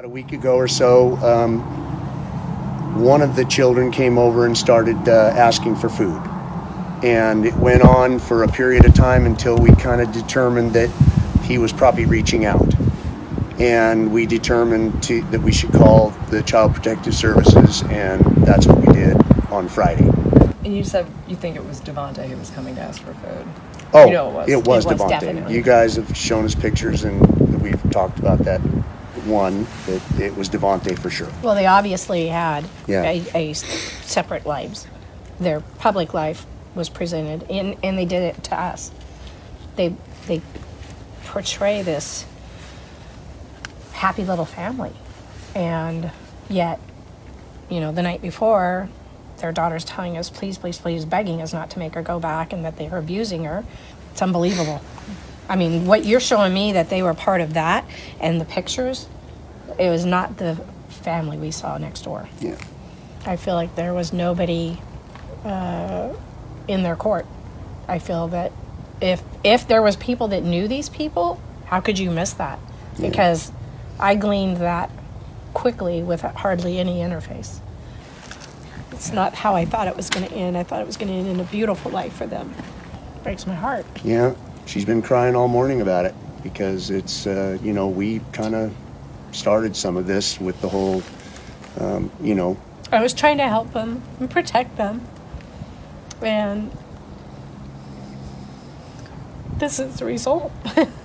About a week ago or so, um, one of the children came over and started uh, asking for food. And it went on for a period of time until we kind of determined that he was probably reaching out. And we determined to, that we should call the Child Protective Services, and that's what we did on Friday. And you said you think it was Devonte who was coming to ask for food. Oh, You know it was. it was was definitely. You guys have shown us pictures, and we've talked about that one, that it was Devonte for sure. Well, they obviously had Yeah. a, a separate lives. Their public life was presented, and, and they did it to us. They they portray this happy little family, and yet, you know, the night before, their daughter's telling us, please, please, please, begging us not to make her go back, and that they were abusing her. It's unbelievable. I mean, what you're showing me that they were part of that, and the pictures, it was not the family we saw next door. Yeah. I feel like there was nobody uh, in their court. I feel that if if there was people that knew these people, how could you miss that? Because I gleaned that quickly with hardly any interface. It's not how I thought it was going to end. I thought it was going to end in a beautiful life for them. Breaks my heart. Yeah, she's been crying all morning about it because it's, uh, you know, we kind of started some of this with the whole, um, you know, I was trying to help them and protect them. And this is the result.